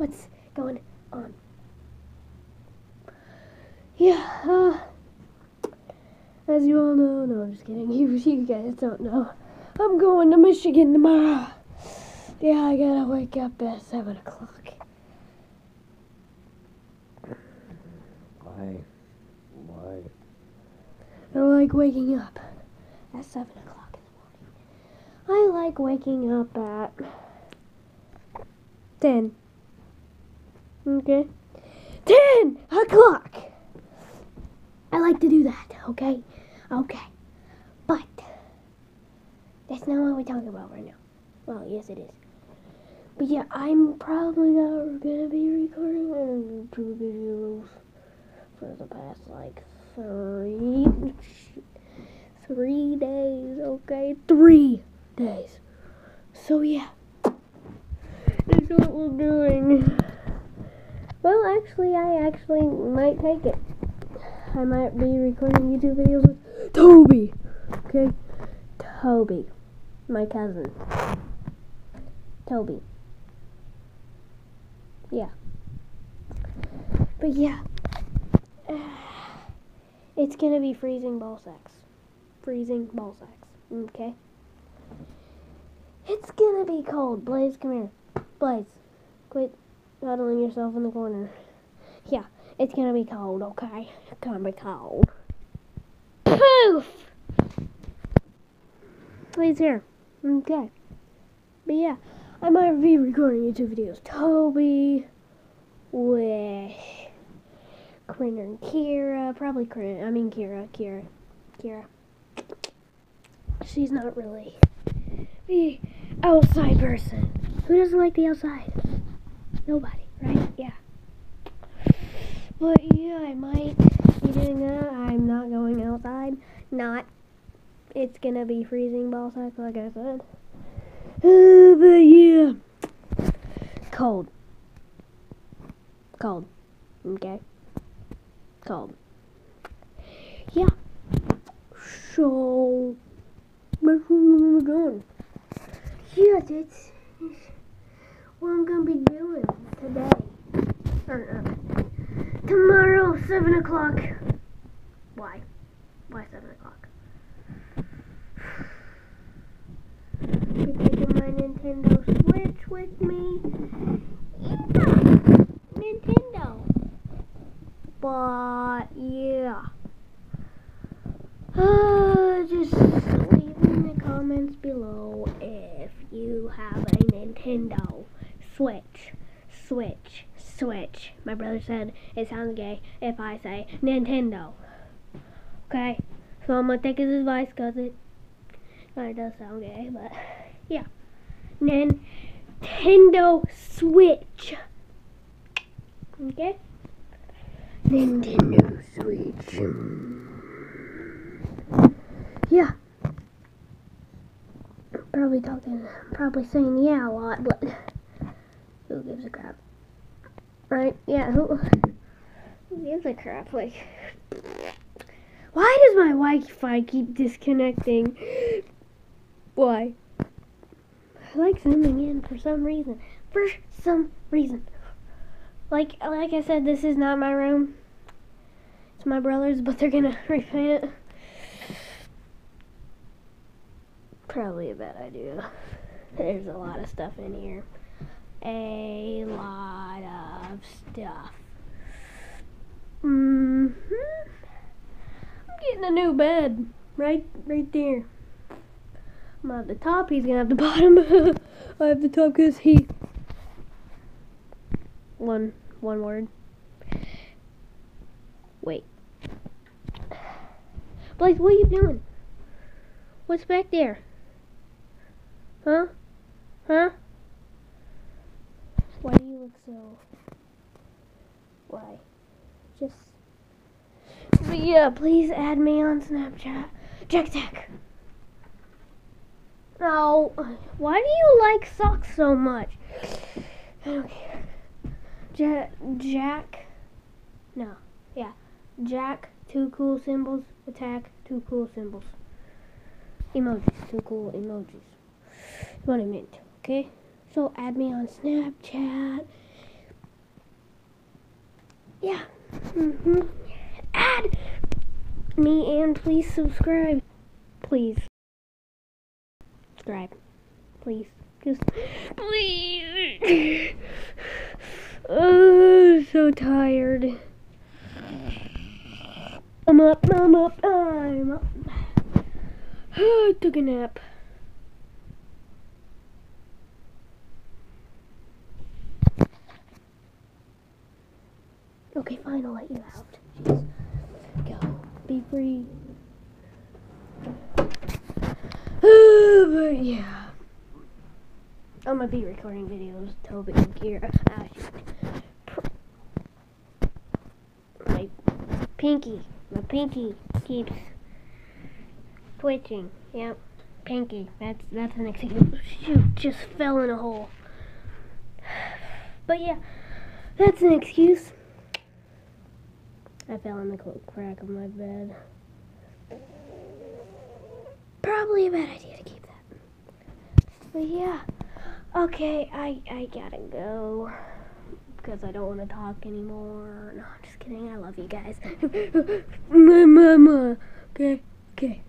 what's going on. Yeah, uh, as you all know, no, I'm just kidding. You, you guys don't know. I'm going to Michigan tomorrow. Yeah, I gotta wake up at 7 o'clock. Why? Why? I don't like waking up at 7 o'clock in the morning. I like waking up at 10. Okay? 10 o'clock! I like to do that, okay? Okay. But, that's not what we're talking about right now. Well, yes, it is. But yeah, I'm probably not gonna be recording two videos for the past like three three days, okay? Three days. So yeah. That's what we're doing. Actually I actually might take it. I might be recording YouTube videos with Toby. Okay? Toby. My cousin. Toby. Yeah. But yeah. It's gonna be freezing ball sacks. Freezing ball sacks. Okay? It's gonna be cold. Blaze, come here. Blaze, quit huddling yourself in the corner. Yeah, it's gonna be cold, okay? It's gonna be cold. Poof! Blaze here. Okay. But yeah, I might be recording YouTube videos. Toby with Corinna and Kira. Probably Corinna. I mean Kira. Kira. Kira. She's not really the outside person. Who doesn't like the outside? Nobody, right? Yeah. But yeah, I might be doing that. I'm not going outside. Not. It's gonna be freezing ball like I said. Uh, but yeah. Cold. Cold. Okay. Cold. Yeah. So, what we're doing. Yeah, that's what I'm gonna be doing today. Or, uh, tomorrow, 7 o'clock. Why? Why 7 o'clock? Be taking my Nintendo Switch with me. Yeah, Nintendo. But yeah. Uh, just leave in the comments below if you have a Nintendo Switch. Switch. Switch. My brother said it sounds gay if I say Nintendo. Okay? So I'm gonna take his advice because it kind of does sound gay, but yeah. Nintendo Switch. Okay? Nintendo Switch. Yeah. Probably talking, probably saying yeah a lot, but who gives a crap? Right? Yeah, who, gives a crap? Like, why does my Wi-Fi keep disconnecting? Why? I like zooming in for some reason. For some reason. Like, like I said, this is not my room. It's my brother's, but they're gonna repaint it. Probably a bad idea. There's a lot of stuff in here. A lot of stuff. hmm I'm getting a new bed. Right right there. I'm at the top, he's gonna have the bottom. I have the top because he one one word. Wait. Blaze, what are you doing? What's back there? Huh? Huh? Why do you look so... Why? Just... But yeah, please add me on Snapchat. Jack Tech. No. Why do you like socks so much? I don't care. Jack... Jack... No. Yeah. Jack, two cool symbols. Attack, two cool symbols. Emojis, two cool emojis what I meant, okay? So add me on Snapchat. Yeah. Mm-hmm. Add me and please subscribe. Please. Subscribe. Please. Just please. oh, so tired. I'm up, I'm up, I'm up. I took a nap. Okay, fine, I'll let you out. Jeez. Go. Be free. but yeah. I'm gonna be recording videos, Toby and Kira. Ah. My pinky, my pinky keeps twitching. Yep, pinky. That's that's an excuse. Shoot, just fell in a hole. But yeah, that's an excuse. I fell in the crack of my bed. Probably a bad idea to keep that. But yeah. Okay, I I gotta go. Because I don't want to talk anymore. No, I'm just kidding. I love you guys. mama. Okay, okay.